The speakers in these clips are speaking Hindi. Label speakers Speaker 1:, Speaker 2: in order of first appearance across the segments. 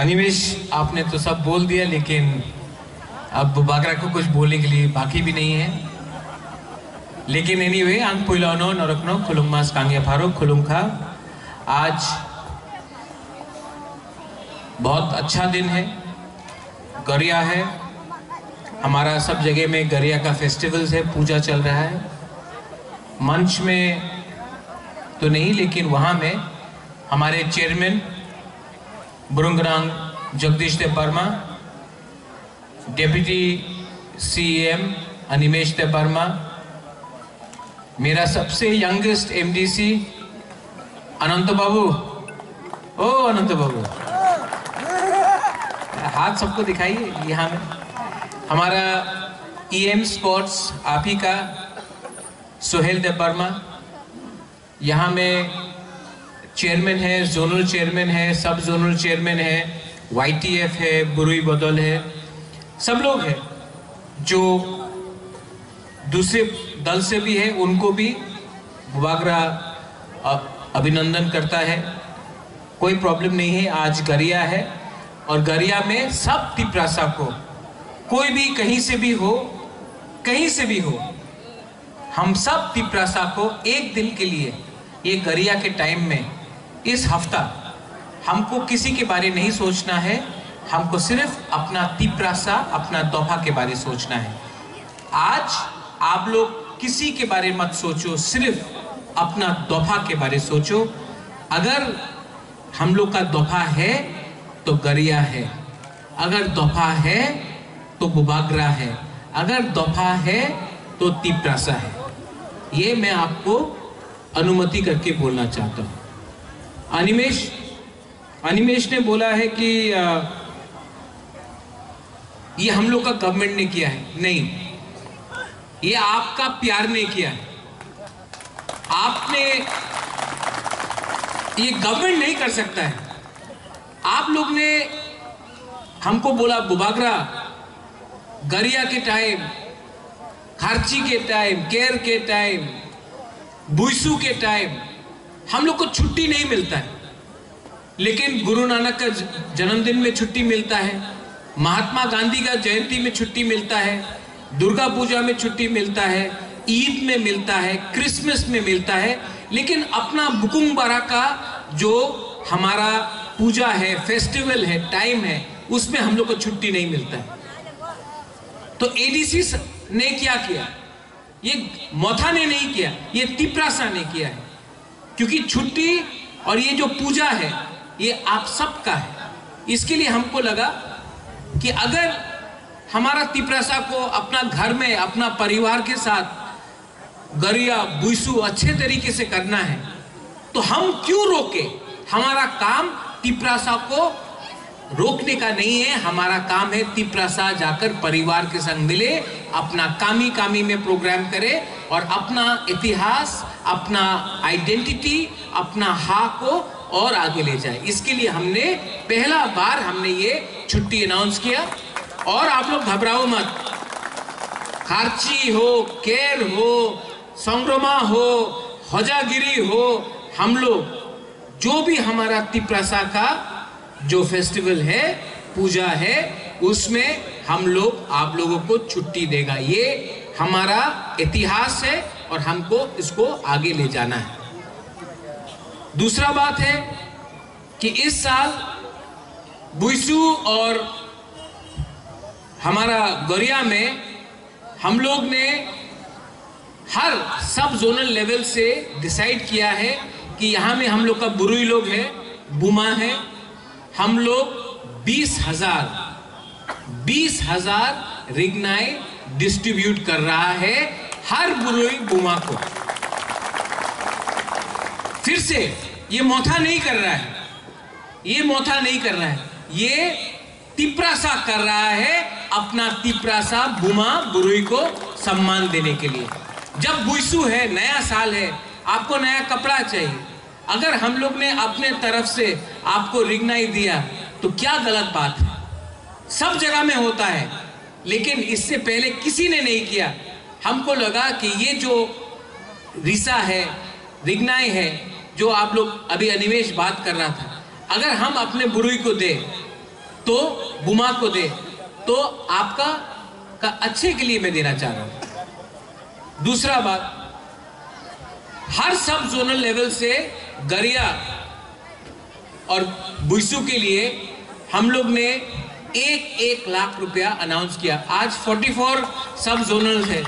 Speaker 1: अनिमेश, आपने तो सब बोल दिया, लेकिन अब बागरा को कुछ बोलने के लिए बाकी भी नहीं है। लेकिन एनीवे अंग पुलानो नरकनो खुलुमास कांगे फारूक खुलुमखा आज बहुत अच्छा दिन है। गरिया है। हमारा सब जगह में गरिया का फेस्टिवल्स है, पूजा चल रहा है। मंच में तो नहीं, लेकिन वहाँ में हमारे chairman Burungrang Jagdish Verma deputy CM Animesh Dev Verma मेरा सबसे यंगेस्ट एमडीसी अनंत बाबू ओ अनंत बाबू हाथ सबको दिखाइए, यहाँ में। हमारा ईएम स्पोर्ट्स आप ही का सुहेल देव वर्मा यहाँ में चेयरमैन है, जोनल चेयरमैन है, सब जोनल चेयरमैन है वाईटीएफ है, बुरुई बदल है, सब लोग हैं, जो दूसरे दल से भी है, उनको भी अ- अभिनंदन करता है। कोई प्रॉब्लम नहीं है, आज गरिया है, और गरिया में सब तिपरासा को, कोई भी कहीं से भी हो, कहीं से भी हो, हम सब तिपरासा को एक दिन के लिए, ये गरिया के टाइम में इस हफ़्ता हमको किसी के बारे नहीं सोचना है, हमको सिर्फ़ अपना तिपरासा अपना तोहफा के बारे सोचना है। आज आप लोग किसी के बारे मत सोचो, सिर्फ़ अपना तोहफा के बारे सोचो। अगर हम लोग का दोफा है तो गरिया है। अगर दोफा है तो बुबागरा है। अगर दोफा है तो तिपरासा है। ये मैं आपको अनुमति करके बोलना चाहता हूँ। अनिमेश अनिमेश ने बोला है कि ये हम लोग का गवर्नमेंट ने किया है। नहीं, ये आपका प्यार ने किया है। आपने, ये गवर्नमेंट नहीं कर सकता है। आप लोग ने हमको बोला, बुबागरा, गरिया के टाइम खर्ची के टाइम केयर के टाइम बुईसू के टाइम हम लोग को छुट्टी नहीं मिलता है। लेकिन गुरु नानक का जन्मदिन में छुट्टी मिलता है, महात्मा गांधी का जयंती में छुट्टी मिलता है, दुर्गा पूजा में छुट्टी मिलता है, ईद में मिलता है, क्रिसमस में मिलता है, लेकिन अपना बुकुंग बारा का जो हमारा पूजा है, फेस्टिवल है, टाइम है, उसमें हम लोग को छुट्टी नहीं मिलता है। तो एडीसी ने क्या किया? ये मोथा ने नहीं किया, ये तिपरासा ने किया है। क्योंकि छुट्टी और ये जो पूजा है, ये आप सबका है। इसके लिए हमको लगा कि अगर हमारा तिपरासा को अपना घर में, अपना परिवार के साथ गरिया बुईसू अच्छे तरीके से करना है तो हम क्यों रोके? हमारा काम तिपरासा को रोकने का नहीं है। हमारा काम है तिपरासा जाकर परिवार के संग मिले, अपना कामी कामी में प्रोग्राम करे और अपना इतिहास अपना आइडेंटिटी, अपना हा को और आगे ले जाए। इसके लिए हमने पहला बार हमने ये छुट्टी अनाउंस किया। और आप लोग घबराओ मत। खार्ची हो केर हो, संग्रमा हो हजागिरी हो, हम लोग, जो भी हमारा तिपरासा का जो फेस्टिवल है, पूजा है, उसमें हम लोग आप लोगों को छुट्टी देगा। ये हमारा इतिहास है। और हमको इसको आगे ले जाना है। दूसरा बात है कि इस साल बुसू और हमारा गरिया में हम लोग ने हर सब जोनल लेवल से डिसाइड किया है कि यहाँ में हम लोग का बुरुई लोग है, बुमा है। हम लोग बीस हज़ार बीस हज़ार रिगनाई डिस्ट्रीब्यूट कर रहा है हर बुरुई बुमा को। फिर से, ये मोथा नहीं कर रहा है। ये मोथा नहीं कर रहा है। ये तिपरासा कर रहा है अपना तिपरासा बुमा बुरुई को सम्मान देने के लिए। जब बुईसू है, नया साल है, आपको नया कपड़ा चाहिए। अगर हम लोग ने अपने तरफ़ से आपको रिगनाई दिया तो क्या गलत बात है? सब जगह में होता है, लेकिन इससे पहले किसी ने नहीं किया। हमको लगा कि ये जो रिसा है, रिगनाई है, जो आप लोग अभी अनिवेश बात कर रहा था, अगर हम अपने बुरुई को दे तो बुमा को दे तो आपका का अच्छे के लिए मैं देना चाह रहा हूँ। दूसरा बात, हर सब जोनल लेवल से गरिया और बुइसू के लिए हम लोग ने एक एक लाख रुपया अनाउंस किया। आज 44 सब जोनल है।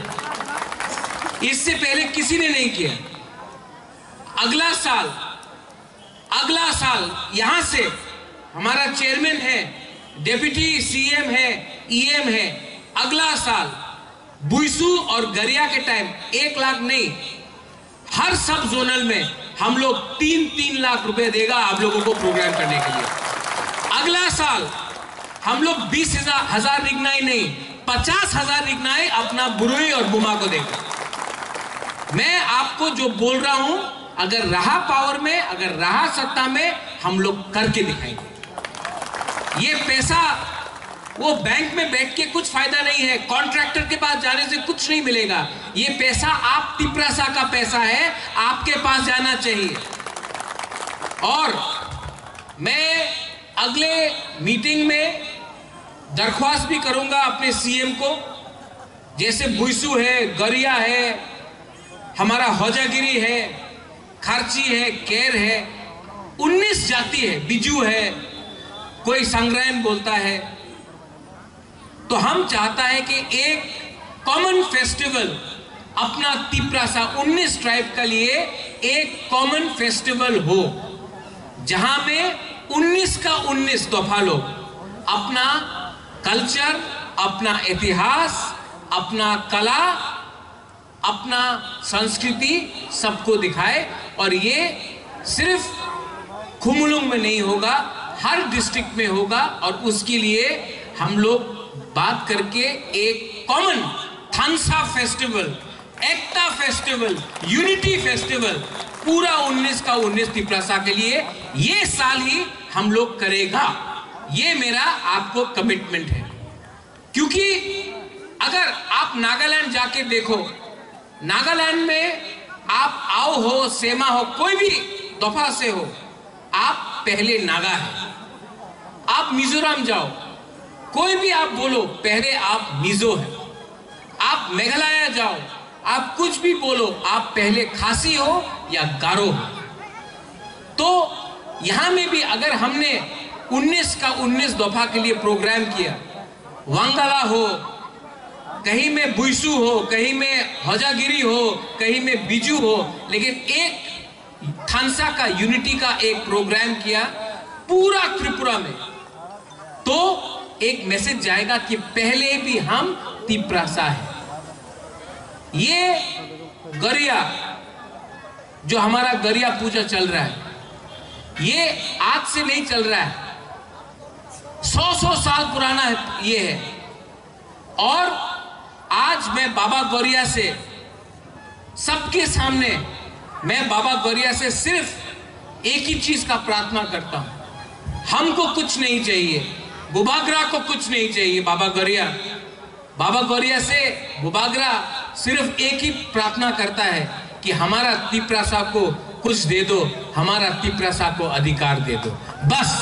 Speaker 1: इससे पहले किसी ने नहीं किया। अगला साल अगला साल यहाँ से हमारा चेयरमैन है, डेप्यूटी सीएम है, ईएम है। अगला साल बुईसू और गरिया के टाइम एक लाख नहीं, हर सब जोनल में हम लोग तीन तीन लाख रुपए देगा आप लोगों को प्रोग्राम करने के लिए। अगला साल, हम लोग बीस हज़ार हज़ार रिगनाई नहीं, पचास हज़ार रिगनाई अपना बुरुई और बुमा को देगा। मैं आपको जो बोल रहा हूँ, अगर रहा पावर में, अगर रहा सत्ता में, हम लोग करके दिखाएँगे। ये पैसा, वो बैंक में बैठ के कुछ फ़ायदा नहीं है। कॉन्ट्रैक्टर के पास जाने से कुछ नहीं मिलेगा। ये पैसा आप तिपरासा का पैसा है, आपके पास जाना चाहिए। और मैं अगले मीटिंग में दरख्वास्त भी करूँगा अपने सीएम को। जैसे बुईसू है, गरिया है हमारा हौजागिरी है, खर्ची है, केर है 19 जाति है, बिजू है, कोई संग्रहण बोलता है। तो हम चाहता है कि एक कॉमन फेस्टिवल अपना तिपरा सा 19 ट्राइब का लिए एक कॉमन फेस्टिवल हो, जहाँ में 19 का 19 तोहफा लोग अपना कल्चर अपना इतिहास, अपना कला अपना संस्कृति सबको दिखाए और ये सिर्फ़ खुमुलुंग में नहीं होगा, हर डिस्ट्रिक्ट में होगा और उसके लिए हम लोग बात करके एक कॉमन थानसा फेस्टिवल एकता फेस्टिवल यूनिटी फेस्टिवल पूरा 19 का 19 तिपरासा के लिए ये साल ही हम लोग करेगा। ये मेरा आपको कमिटमेंट है। क्योंकि अगर आप नागालैंड जाके देखो नागालैंड में आप आओ हो, सेमा हो, कोई भी दफ़ा से हो, आप पहले नागा है। आप मिजोरम जाओ। कोई भी आप बोलो, पहले आप मिजो है। आप मेघालय जाओ। आप कुछ भी बोलो, आप पहले खासी हो या गारो हो। तो यहाँ में भी अगर हमने 19 का 19 दफ़ा के लिए प्रोग्राम किया, वांगाला हो कहीं में बुईसू हो, कहीं में हजागिरी हो, कहीं में बिजू हो, लेकिन एक थानसा का यूनिटी का एक प्रोग्राम किया पूरा त्रिपुरा में। तो एक मैसेज जाएगा कि पहले भी हम तिपरासा है। ये गरिया, जो हमारा गरिया पूजा चल रहा है, ये आज से नहीं चल रहा है। सौ सौ साल पुराना है, ये है। और आज मैं बाबा गौरिया से, सबके सामने मैं बाबा गौरिया से सिर्फ़ एक ही चीज़ का प्रार्थना करता हूँ। हमको कुछ नहीं चाहिए बुबागरा को कुछ नहीं चाहिए बाबा गौरिया। बाबा गौरिया से बुबागरा सिर्फ़ एक ही प्रार्थना करता है कि हमारा तिपरा साहब को कुछ दे दो, हमारा तिपरा साहब को अधिकार दे दो। बस।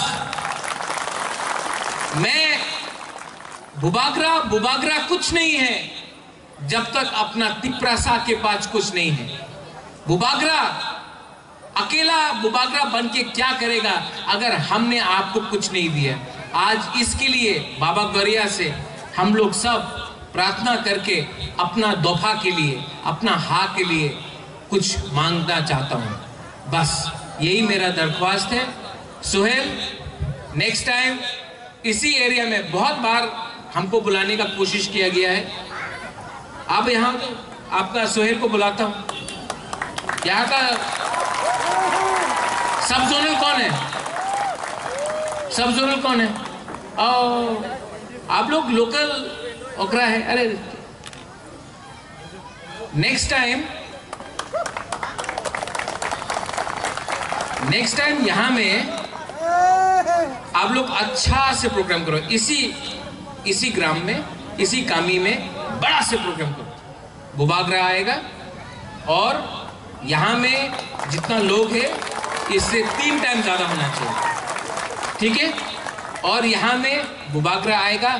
Speaker 1: मैं बुबागरा बुबागरा कुछ नहीं है। जब तक अपना तिप्रासा के पास कुछ नहीं है। बुबागरा, अकेला बुबागरा बन के क्या करेगा अगर हमने आपको कुछ नहीं दिया? आज इसके लिए बाबा गौरिया से हम लोग सब प्रार्थना करके अपना दोफा के लिए, अपना हा के लिए कुछ मांगना चाहता हूँ। बस यही मेरा दरख्वास्त है। सुहेल नेक्स्ट टाइम इसी एरिया में बहुत बार हमको बुलाने का कोशिश किया गया है। आप यहाँ आपका सुहेल को बुलाता हूँ। यहाँ का सब जोनल कौन है? सब जोनल कौन है? और आप लोग लोकल ओकरा है। अरे नेक्स्ट टाइम नेक्स्ट टाइम यहाँ में आप लोग अच्छा से प्रोग्राम करो। इसी इसी ग्राम में, इसी कामी में बड़ा से प्रोग्राम करो। बुबागरा आएगा और यहाँ में जितना लोग है, इससे तीन टाइम ज़्यादा होना चाहिए। ठीक है? और यहाँ में बुबागरा आएगा,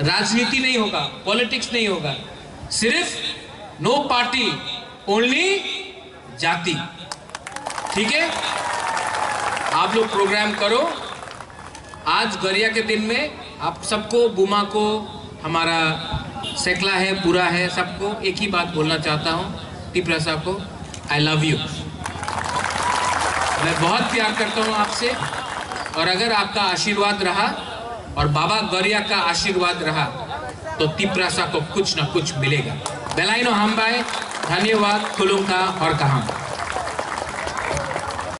Speaker 1: राजनीति नहीं होगा पॉलिटिक्स नहीं होगा। सिर्फ़ नो पार्टी ओनली जाति। ठीक है? आप लोग प्रोग्राम करो। आज गरिया के दिन में आप सबको, बुमा को, हमारा सेकला है, पूरा है, सबको एक ही बात बोलना चाहता हूँ टिप्रसा को आई लव यू मैं बहुत प्यार करता हूँ आपसे, और अगर आपका आशीर्वाद रहा, और बाबा गौरिया का आशीर्वाद रहा तो तिप्रासा को कुछ ना कुछ मिलेगा। बेलाइनो हम धन्यवाद खुलुंगा और कहा।